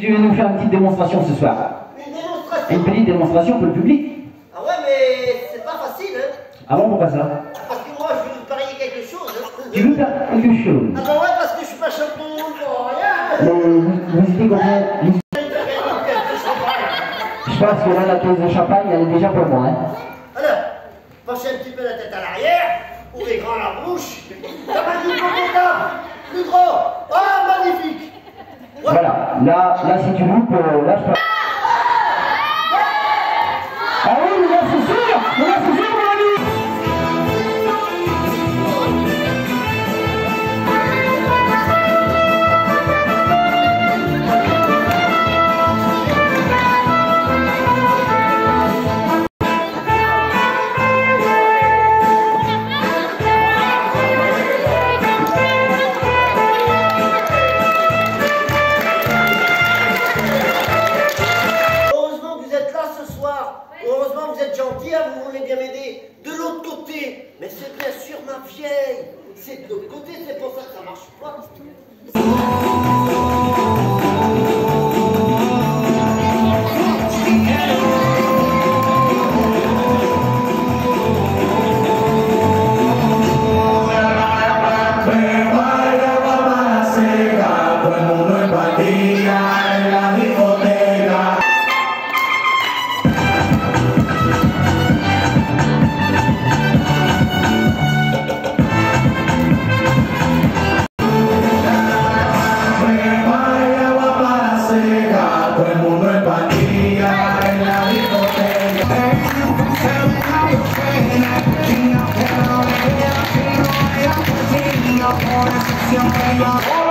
petite démonstration ce soir. Une démonstration. Une petite démonstration pour le public. Ah ouais, mais c'est pas facile, hein. Ah bon, pourquoi ça? Parce que moi, je veux vous parier quelque chose. Hein. Tu veux faire quelque chose? Ah bah ouais, parce que je suis pas champion pour rien. Mais vous, vous vous- Je pense que là, la caisse de champagne, elle est déjà pour moi. Hein. Alors, penchez un petit peu la tête à l'arrière, ouvrez grand la bouche. T'as pas du plus grand. Voilà, là, là si tu loupes, euh, là je de côté, c'est pour ça que ça marche pas. canción que iba